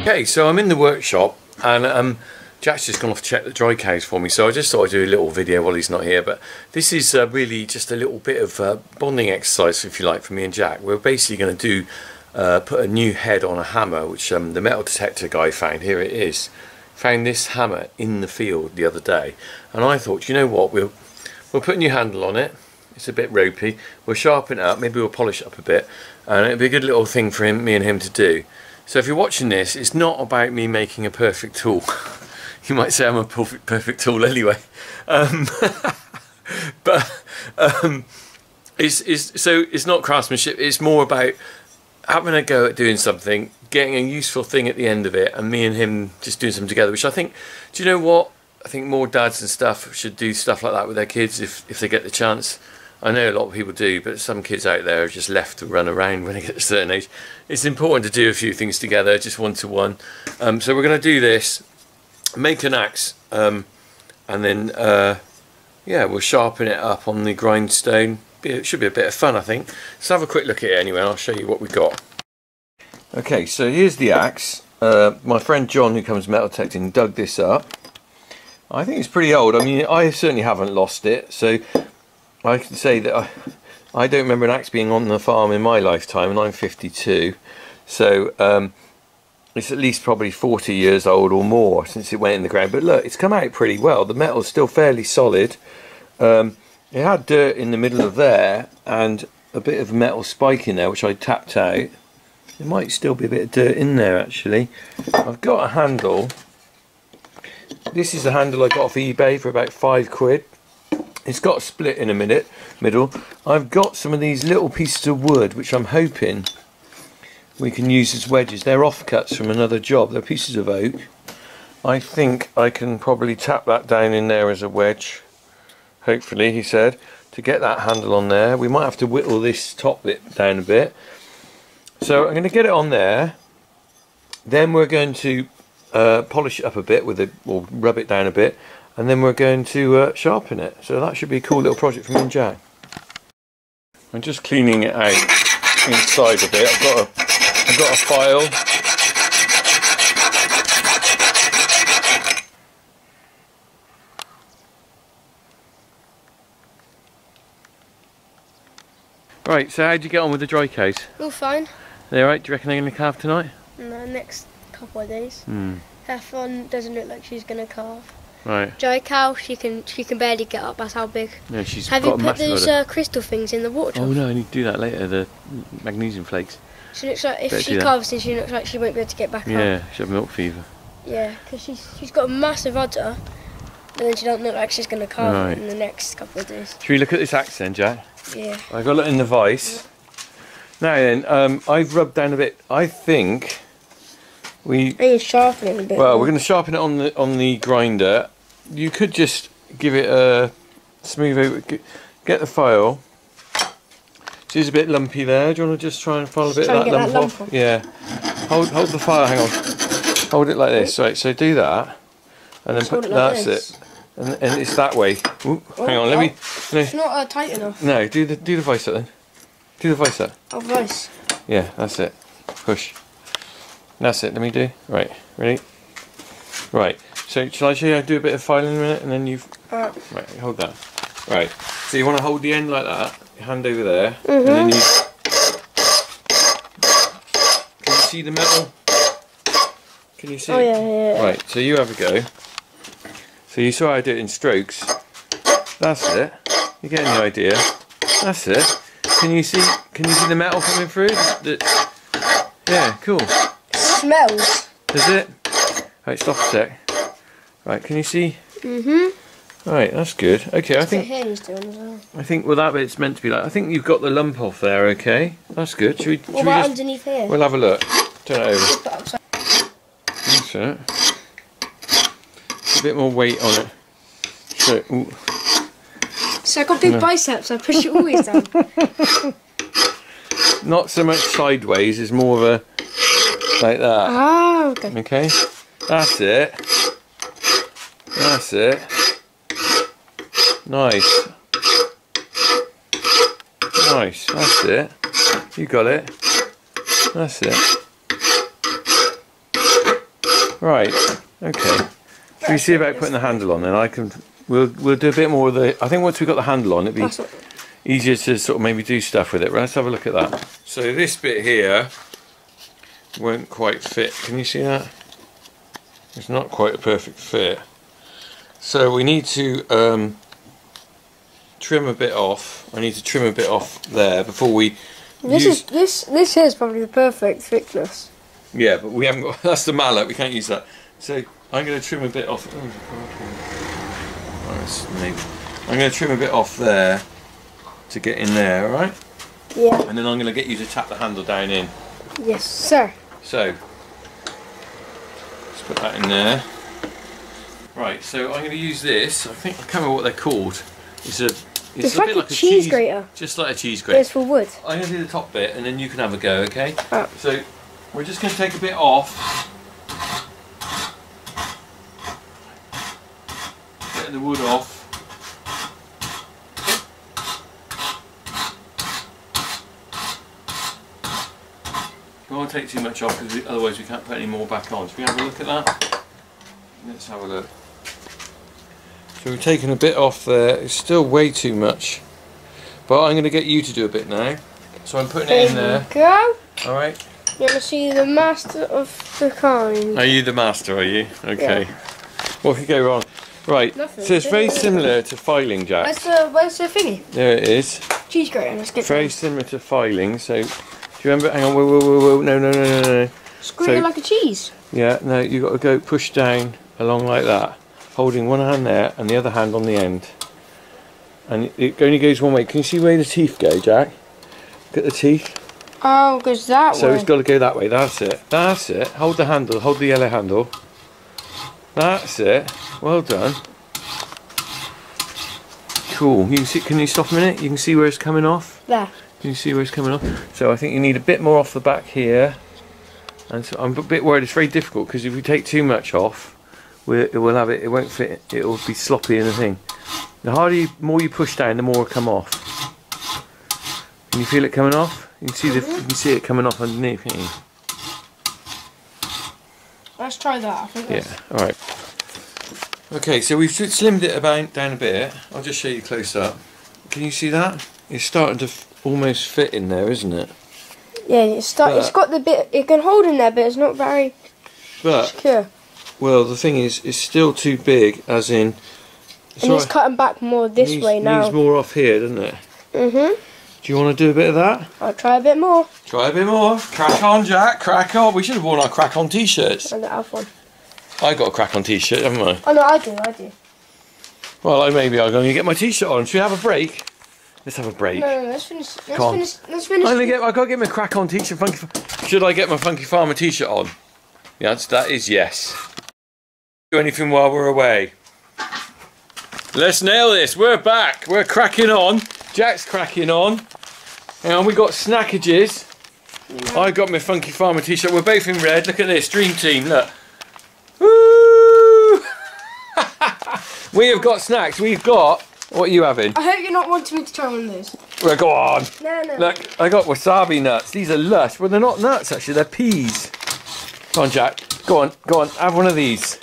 Okay, so I'm in the workshop and um, Jack's just gone off to check the dry cows for me, so I just thought I'd do a little video while he's not here. But this is uh, really just a little bit of uh, bonding exercise, if you like, for me and Jack. We're basically going to do uh, put a new head on a hammer, which um, the metal detector guy found. Here it is. Found this hammer in the field the other day, and I thought, you know what, we'll we'll put a new handle on it. It's a bit ropey. We'll sharpen it up. Maybe we'll polish it up a bit, and it'll be a good little thing for him, me and him to do. So if you're watching this, it's not about me making a perfect tool. you might say I'm a perfect, perfect tool anyway. Um, but um, it's, it's, so it's not craftsmanship, it's more about having a go at doing something, getting a useful thing at the end of it, and me and him just doing something together, which I think, do you know what? I think more dads and stuff should do stuff like that with their kids if, if they get the chance. I know a lot of people do, but some kids out there are just left to run around when they get a certain age. It's important to do a few things together, just one to one. Um, so we're going to do this, make an axe, um, and then uh, yeah, we'll sharpen it up on the grindstone. It should be a bit of fun, I think. Let's have a quick look at it anyway. I'll show you what we've got. Okay, so here's the axe. Uh, my friend John, who comes metal detecting, dug this up. I think it's pretty old. I mean, I certainly haven't lost it. So I can say that I, I don't remember an axe being on the farm in my lifetime, and I'm 52. So um, it's at least probably 40 years old or more since it went in the ground. But look, it's come out pretty well. The metal's still fairly solid. Um, it had dirt in the middle of there and a bit of metal spike in there, which I tapped out. There might still be a bit of dirt in there actually. I've got a handle. This is a handle I got off eBay for about five quid. It's got split in a minute, middle. I've got some of these little pieces of wood which I'm hoping we can use as wedges. They're offcuts from another job. They're pieces of oak. I think I can probably tap that down in there as a wedge. Hopefully, he said, to get that handle on there. We might have to whittle this top bit down a bit. So I'm going to get it on there. Then we're going to uh, polish it up a bit with it, or rub it down a bit and then we're going to uh, sharpen it. So that should be a cool little project for me and Jack. I'm just cleaning it out inside a bit. I've got a, I've got a file. Right, so how'd you get on with the dry case? All fine. They alright? Do you reckon they're going to calve tonight? In the next couple of days. Hmm. Heffron doesn't look like she's going to calve. Right. Dry cow, she can she can barely get up. That's how big. Yeah, she's Have got you put those uh, crystal things in the water? Oh no, I need to do that later. The magnesium flakes. She looks like if Better she calves, then she looks like she won't be able to get back up. Yeah, she have milk fever. Yeah, because she's she's got a massive udder, and then she don't look like she's going to calve Right. in the next couple of days. Should we look at this axe then, Jack? Yeah. I've got it in the vice. Now then, um, I've rubbed down a bit. I think we. I need sharpening a bit. Well, more. we're going to sharpen it on the on the grinder. You could just give it a smooth over. Get the file. She's a bit lumpy there. Do you want to just try and file a bit of that lump that lump off? off. Yeah. Hold hold the file. Hang on. Hold it like this. Right. So do that, and then put it like that's this. it. And, and it's that way. Ooh, hang on. Let me. It's not uh, tight enough. No, do the do the vice up then. Do the vice up. Oh, nice. Yeah, that's it. Push. That's it. Let me do. Right. Ready? Right. So shall I show you how to do a bit of filing in a minute, and then you. Alright. Right. Hold that. Right. So you want to hold the end like that. Your hand over there, and then mm-hmm. you. Can you see the metal? Can you see? Oh it? yeah, yeah. yeah. Right. So you have a go. So you saw how I do it in strokes. That's it. You're getting the idea. That's it. Can you see? Can you see the metal coming through? The- yeah, cool. Smells. Does it? Right, stop a sec. Right, can you see? Mhm. Right, that's good. Okay, I think hair he's doing as well. I think well that bit's meant to be like. I think you've got the lump off there. Okay, that's good. Should we? Should What we just? underneath here? We'll have a look. Turn it over. Just put upside- That's it. A bit more weight on it. So, ooh. So I got big biceps. I push it always down. not so much sideways. It's more of a like that. oh, okay. Okay, that's it. That's it. Nice. Nice. That's it. You got it. That's it. Right. Okay. We see about putting the handle on then? I can. We'll we'll do a bit more of the. I think once we've got the handle on, it'd be easier to sort of maybe do stuff with it. Right, let's have a look at that. So this bit here won't quite fit. Can you see that? It's not quite a perfect fit. So we need to um, trim a bit off. I need to trim a bit off there before we this is this this is probably the perfect thickness. Yeah, but we haven't got. That's the mallet. We can't use that. So I'm going to trim a bit off. Oh, oh, that's. I'm going to trim a bit off there to get in there. All right. Yeah. And then I'm going to get you to tap the handle down in. Yes, sir. So, let's put that in there. Right, so I'm going to use this. I think I can't remember what they're called. It's a. It's, It's a like bit a like a cheese grater. Just like a cheese But grater. it's for wood. I'm going to do the top bit, and then you can have a go. Okay. Oh. So we're just going to take a bit off. Getting the wood off. We won't take too much off because otherwise we can't put any more back on. Should we have a look at that? Let's have a look. So we've taken a bit off there. It's still way too much. But I'm going to get you to do a bit now. So I'm putting it in there. we go. All right. You want to see the master of the kind? Are you the master, are you? Okay. What could go wrong? Right, Nothing. so it's very similar to filing, Jack. Where's the where's the thingy? There it is. Cheese grater. Let's get Very similar to filing. So, do you remember? Hang on, whoa, whoa, whoa, whoa. No, no, no, no, no. Screw so- it like a cheese. Yeah, no, you've got to go push down along like that, holding one hand there and the other hand on the end. And it only goes one way. Can you see where the teeth go, Jack? Look at the teeth. Oh, goes that So way. So it's got to go that way. That's it. That's it. Hold the handle. Hold the yellow handle. That's it. Well done. Cool. You can see. Can you stop a minute? You can see where it's coming off. There. Can you see where it's coming off? So I think you need a bit more off the back here. And so I'm a bit worried. It's very difficult because if we take too much off, it will have it. It won't fit. It will be sloppy in the thing. The harder, you, more you push down, the more it will come off. Can you feel it coming off? You can see the. You can see it coming off underneath. can't you? Let's try that. I think Yeah, alright. Okay, so we've slimmed it about down a bit. I'll just show you close up. Can you see that? It's starting to almost fit in there, isn't it? Yeah, it's start, it's But- got the bit. It can hold in there, but it's not very But, secure. well, the thing is, it's still too big, as in. It's and it's alright. cutting back more this needs, way now. Needs more off here, doesn't it? Mhm. Do you want to do a bit of that? I'll try a bit more. Try a bit more. Crack on, Jack. Crack on. We should have worn our crack on t shirts. I don't have one. I got a crack on t shirt, haven't I? Oh no, I do. I do. Well, I maybe I'm going to get my t shirt on. Should we have a break? Let's have a break. No, no, let's finish. Let's Come on. finish. Let's finish. I'm gonna get. I gotta get my crack on t-shirt. Funky. Should I get my funky farmer t-shirt on? The answer to that is yes. Do anything while we're away? Let's nail this. We're back. We're cracking on. Jack's cracking on. And we got snackages. I got my funky farmer t-shirt. We're both in red. Look at this. Dream team. Look. Woo! we have got snacks. We've got. What are you having? I hope you're not wanting me to try one of those. Well, go on. No, no. Look, I got wasabi nuts. These are lush. Well, they're not nuts actually. They're peas. Go on, Jack. Go on, go on. Have one of these.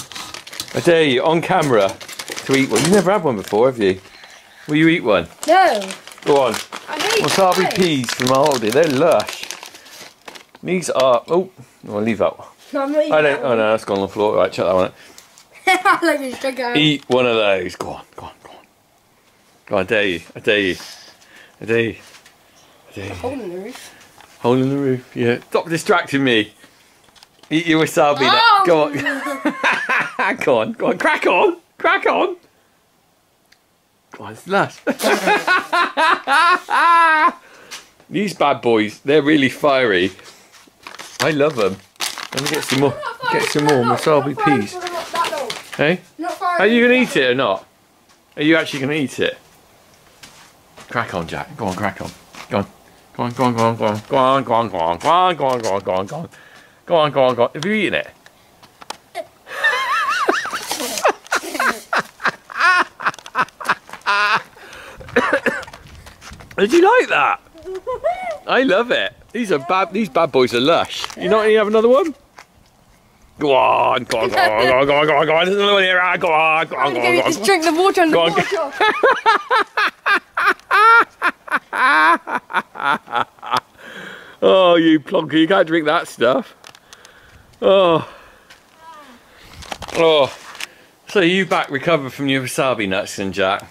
I dare you, on camera, to eat one. You've never had one before, have you? Will you eat one? No. Go on. I hate Wasabi pies. peas from Aldi. They're lush. These are. Oh, I'll leave that one. No, I'm not eating I don't. Oh no, that's gone on the floor. Right, check that one out. Like. Eat one of those. Go on, go on, go on. I dare you. I dare you. I dare you. I dare you. Hole in the roof. Hole in the roof, yeah. Stop distracting me. Eat your wasabi. Oh! Go on. go on, go on, crack on. Crack on. Go on, it's lush. These bad boys, they're really fiery. I love them. Let me get some more. Get some more wasabi peas. Hey, are you gonna eat it or not? Are you actually gonna eat it? Crack on, Jack. Go on, crack on. Go on. Go on, go on, go on, go on, go on, go on, go on, go on, go on, go on, go on, go on. Go on, go on, go on. Have you eaten it? Did you like that? I love it. These are bad. These bad boys are lush. You not? You have another one? Go on, go on, go on, go on, go on, go on, go on. There's another one here. Ah, Go on, go on, go on, go on. Just drink the water and the water. Oh, you plonker, you can't drink that stuff. Oh. Oh. So you back recovered from your wasabi nuts then, Jack?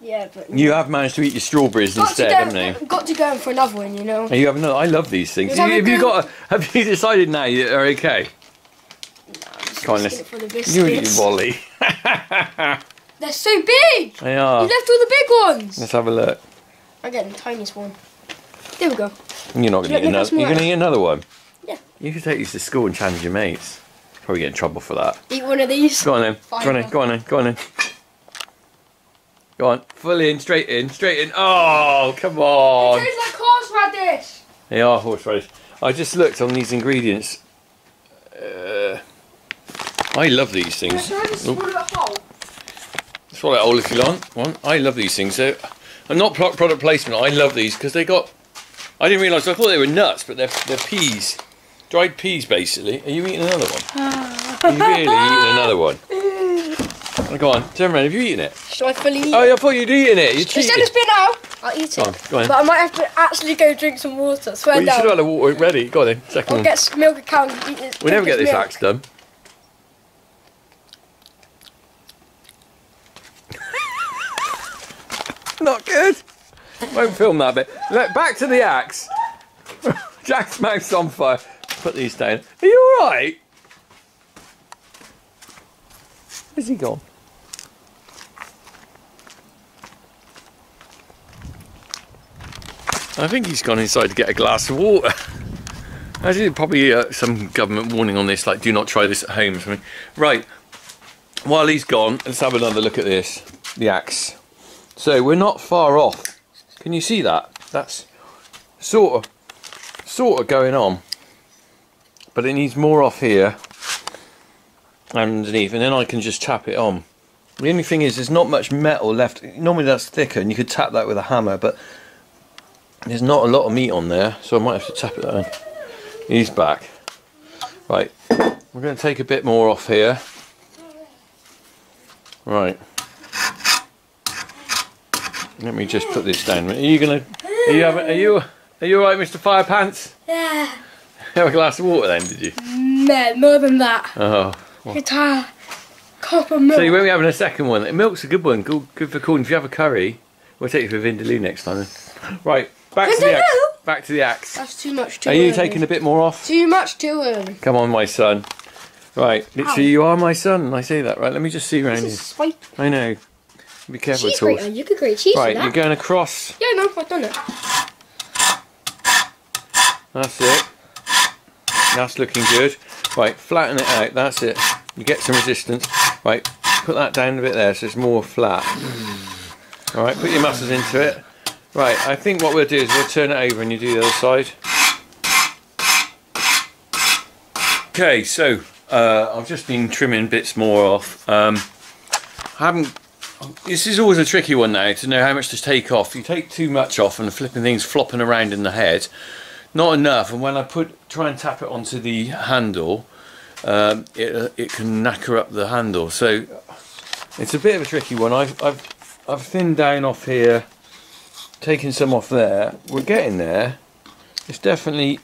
Yeah, but You have managed to eat your strawberries got instead, go, haven't you? got to go in for another one, you know. You have another? I love these things. Let's have Have you got? A, have you decided now you are okay? Come on, Just let's. get for the You biscuits. Wally. They're so big. they are. You left all the big ones. Let's have a look. I'm getting the tiniest one. There we go. You're not going to eat another. You're going to eat another one. Yeah. You could take these to school and challenge your mates. Probably get in trouble for that. Eat one of these. Go on then. Go on then. Go on then. Go on then. Go on. Full in, straight in, straight in. Oh, come on. Tastes like horseradish. They are horseradish. I just looked on these ingredients. Uh, I love these things. Can I. swallow it all if you want. One. I love these things. So, I'm not pro- product placement. I love these because they got. I didn't realise. I thought they were nuts, but they're they're peas, dried peas basically. Are you eating another one? Ah. Are you really eating another one? Oh, go on, turn around. Have you eaten it? Should I fully eat Oh, it? I thought you'd eaten it. You cheated. of spit out, I'll eat it. Go on, go on. But I might have to actually go drink some water. Swear Well, you should down. have had the water ready. Go on then. Second I'll one. get some milk account and eat this. We never get this milk. axe done. Not good. Won't film that bit. Look, back to the axe. Jack's mouth's on fire. Put these down. Are you alright? Where's he gone? I think he's gone inside to get a glass of water. Did probably uh, some government warning on this, like do not try this at home or something. Right, while he's gone, let's have another look at this, the axe. So we're not far off. Can you see that? That's sort of, sort of going on, but it needs more off here and underneath, and then I can just tap it on. The only thing is, there's not much metal left. Normally that's thicker, and you could tap that with a hammer, but there's not a lot of meat on there, so I might have to tap it on. He's back. Right, we're going to take a bit more off here. Right. Let me just put this down. Are you gonna? Are you having? Are you? Are you alright, Mr. Fire Pants? Yeah. Have a glass of water then, did you? No, more than that. Oh. Guitar. Cup of milk. So you won't be having a second one. Milk's a good one. Good, good for cooling. If you have a curry, we'll take you for Vindaloo next time. Then. Right, back to the axe. Back to the axe. That's too much too Are you early. taking a bit more off? Too much too early. Come on, my son. Right, literally, you are my son. I say that. Right, let me just see around you. I know. Be careful, Cheese Tools. grater. You could grate cheese Right, you're going across. Yeah, no, I've done it. That's it. That's looking good. Right, flatten it out. That's it. You get some resistance. Right, put that down a bit there so it's more flat. All right, put your muscles into it. Right, I think what we'll do is we'll turn it over and you do the other side. Okay, so uh, I've just been trimming bits more off. Um, I haven't. This is always a tricky one now to know how much to take off. You take too much off and the flipping thing's flopping around in the head. Not enough and when I put try and tap it onto the handle um, it, uh, it can knacker up the handle. So it's a bit of a tricky one. I've, I've, I've thinned down off here taken some off there. We're getting there. It's definitely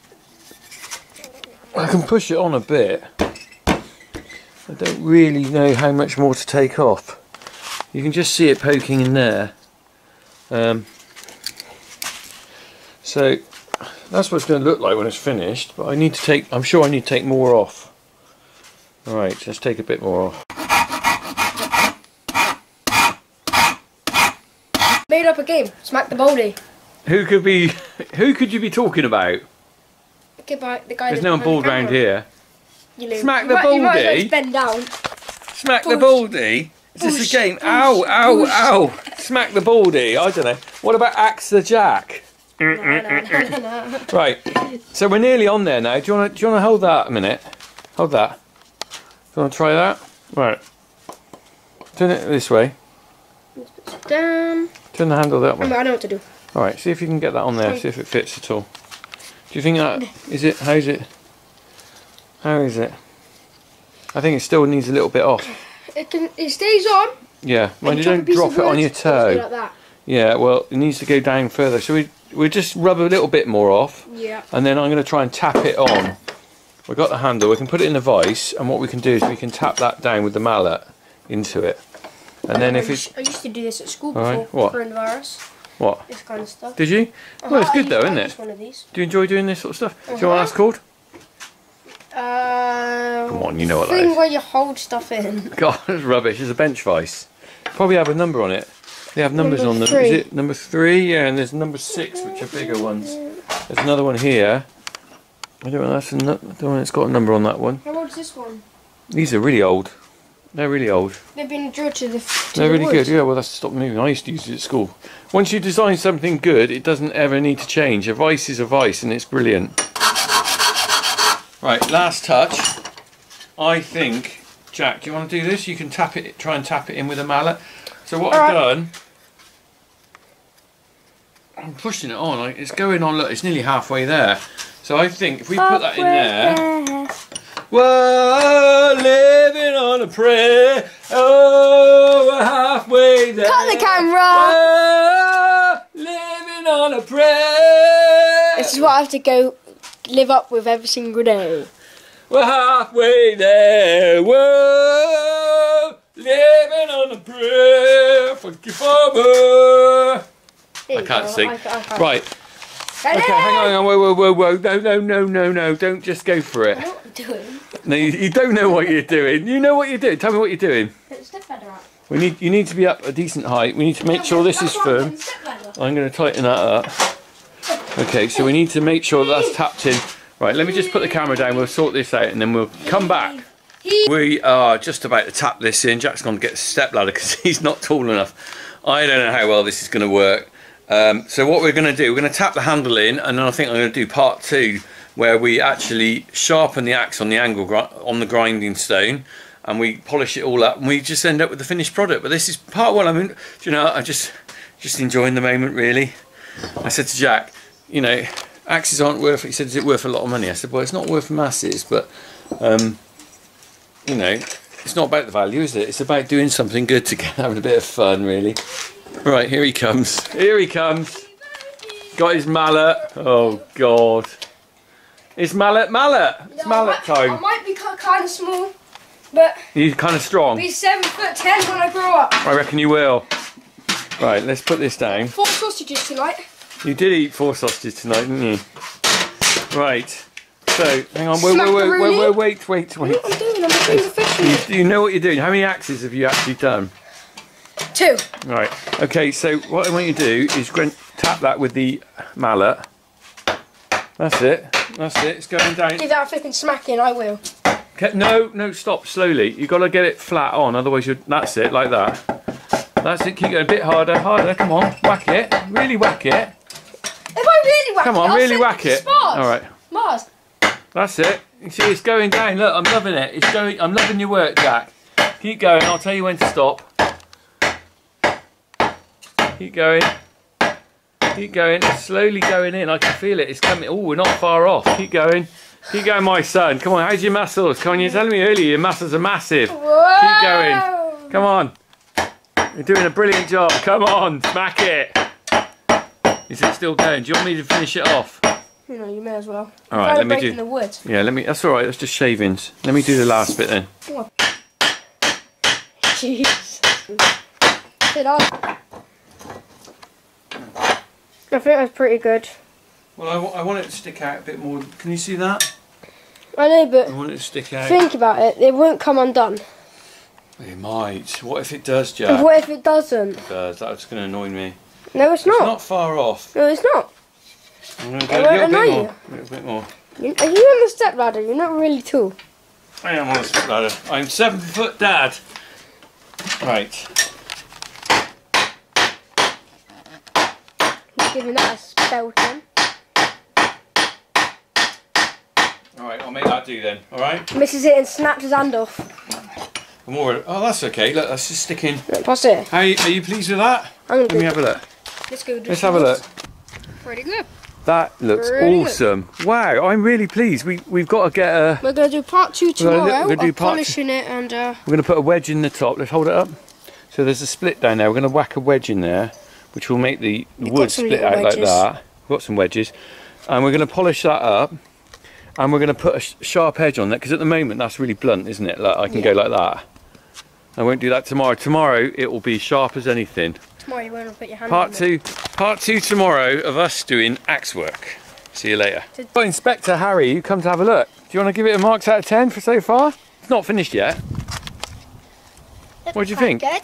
I can push it on a bit. I don't really know how much more to take off you can just see it poking in there um, so that's what it's going to look like when it's finished, but I need to take, I'm sure I need to take more off. Alright, let's take a bit more off. Made up a game. Smack the baldy. Who could be, who could you be talking about? The guy There's no one bald round here. You Smack you the might- you might well baldy. bend down. Smack the baldy? Is this Push, a game? push, ow, ow, push. ow! Smack the baldy, I don't know. What about Axe the Jack? No, no, no, no, no. Right, so we're nearly on there now. Do you want to, do you want to hold that a minute? Hold that. Do you want to try that? Right. Turn it this way. Down. Turn the handle that way. I don't know what to do. All right, see if you can get that on there. See if it fits at all. Do you think that is it? How's it? How is it? I think it still needs a little bit off. It can. It stays on. Yeah, when you don't drop it on your toe. Like that. Yeah, well, it needs to go down further. So we we just rub a little bit more off, Yeah. and then I'm going to try and tap it on. We've got the handle. We can put it in the vise, and what we can do is we can tap that down with the mallet into it, and then I if it's I used to do this at school before right, what? coronavirus. what This kind of stuff. did you? Well, it's Uh-huh, I good though, I isn't it? used One of these. Do you enjoy doing this sort of stuff? Do you know what Uh-huh. that's called? Uh, Come on, you know what that thing is. where you hold stuff in. God, that's rubbish. It's a bench vice. Probably have a number on it. They have numbers Number on them. three. Is it number three? Yeah, and there's number six, which are bigger ones. There's another one here. I don't know. That's another one that's got a number on that one. How old's this one? These are really old. They're really old. They've been drilled to the. To They're the really wood. good. Yeah, well, that's stop moving. I used to use it at school. Once you design something good, it doesn't ever need to change. A vice is a vice, and it's brilliant. Right, last touch. I think, Jack, do you want to do this? You can tap it, try and tap it in with a mallet. So what I've Alright. done, I'm pushing it on. like, It's going on. Look, it's nearly halfway there. So I think if we put that in there. Whoa, living on a prayer. Oh, we're halfway there. Cut the camera. Whoa, living on a prayer. This is what I have to go live up with every single day. We're halfway there. Whoa, living on a prayer. Thank you. Here I can't go. sing. I, I can't. Right. Okay, hang on, hang on. Whoa, whoa, whoa, whoa. No, no, no, no, no. Don't just go for I it. know what I'm doing. No, you, you don't know what you're doing. You know what you're doing. Tell me what you're doing. Put the step ladder up. We need. You need to be up a decent height. We need to make sure this is That's why I'm firm. putting the step ladder. I'm going to tighten that up. Okay, so we need to make sure that's tapped in. Right, let me just put the camera down. We'll sort this out and then we'll come back. We are just about to tap this in. Jack's gone to get a step ladder because he's not tall enough. I don't know how well this is going to work. Um, so what we're going to do, we're going to tap the handle in, and then I think I'm going to do part two, where we actually sharpen the axe on the angle on the grinding stone, and we polish it all up, and we just end up with the finished product. But this is part one. I mean, you know, I just just enjoying the moment really. I said to Jack, you know, axes aren't worth. He said, is it worth a lot of money? I said, well, it's not worth masses, but um, you know, it's not about the value, is it? It's about doing something good together, having a bit of fun, really. Right, here he comes. Here he comes. Got his mallet. Oh God. It's mallet, mallet. It's mallet I might, I time. might be kind of small, but He's kind of strong. be seven foot ten when I grow up. I reckon you will. Right, let's put this down. Four sausages tonight. You did eat four sausages tonight, didn't you? Right. So, hang on. Wait, wait, wait, wait, wait, wait. What am I doing? I'm doing the fish. You, you know what you're doing. How many axes have you actually done? Two. Right. Okay, so what I want you to do is tap that with the mallet. That's it. That's it. It's going down. Give that a flipping smacking, I will. Okay, no, no, stop. Slowly. You've got to get it flat on, otherwise you're... That's it, like that. That's it. Keep going a bit harder, harder. Come on, whack it. Really whack it. If I really whack Come it, on, I'll really whack it. All right. Mars. That's it. You see, it's going down. Look, I'm loving it. It's going. I'm loving your work, Jack. Keep going. I'll tell you when to stop. Keep going. Keep going. It's slowly going in. I can feel it. It's coming. Oh, we're not far off. Keep going. Keep going, my son. Come on. How's your muscles? Come on. You're telling me earlier your muscles are massive. Whoa. Keep going. Come on. You're doing a brilliant job. Come on. Smack it. Is it still going? Do you want me to finish it off? You know, you may as well. All right. Let me breaking do. the wood. Yeah. Let me. That's all right. That's just shavings. Let me do the last bit then. Jeez. Sit on. I think that's pretty good. Well, I, I want it to stick out a bit more. Can you see that? I know, but I want it to stick out. think about it. It won't come undone. It might. What if it does, And Jack? what if it doesn't? It does. That's going to annoy me. No, it's It's not. not far off. No, it's not. I'm going to go a little annoy bit you. more. A little bit more. You, are you on the step ladder? You're not really tall. I am on a step ladder. I'm seven foot dad. Right. He's giving that a spell then. All right. I'll make that do then. All right. Misses it and snaps his hand off. I'm oh, that's okay. Look, that's just sticking. Right, Pass it. How are you pleased with that? I'm Let me have a look. Let's go. Let's have a look. Pretty good. That looks good. awesome. Wow, I'm really pleased. We we've got to get a. We're going to do part two tomorrow. we're gonna do part- polishing it and uh, We're going to put a wedge in the top. Let's hold it up. So there's a split down there. We're going to whack a wedge in there, which will make the wood split out like that. We've got some wedges, and we're going to polish that up, and we're going to put a sharp edge on that because at the moment that's really blunt, isn't it? Like I can go like that. I won't do that tomorrow. Tomorrow it will be sharp as anything. Tomorrow you won't put your hand Part on two, part two tomorrow of us doing axe work. See you later. Did- Got Inspector Harry, you come to have a look. Do you want to give it a marks out of ten for so far? It's not finished yet. it. What do you think? Good.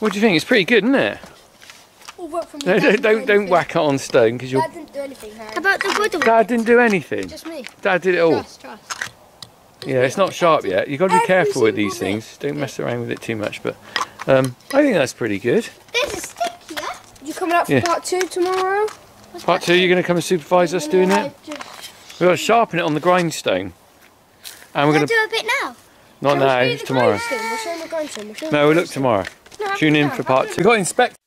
What do you think? It's pretty good, isn't it? We'll work from No, don't don't, don't whack it on stone because you'll. Dad didn't do anything, Harry. How about the wood one? Dad didn't do anything. Just me. Dad did it all. Trust, trust. Yeah, it's not sharp yet. You've got to be Every careful with single these bit. things. Don't mess around with it too much. But um, I think that's pretty good. There's a stick here. You coming up for Yeah. part two tomorrow? Part two, you're going to come and supervise us doing it. We've got to sharpen it on the grindstone, and we're going to do a bit now. not now. It's tomorrow. We'll show the. We'll show No, we'll look tomorrow. No, Tune in for part two. We've got inspect.